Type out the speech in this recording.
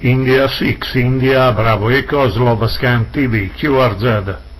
India 6, India, Bravo Echo, Slovascan TV, QRZ.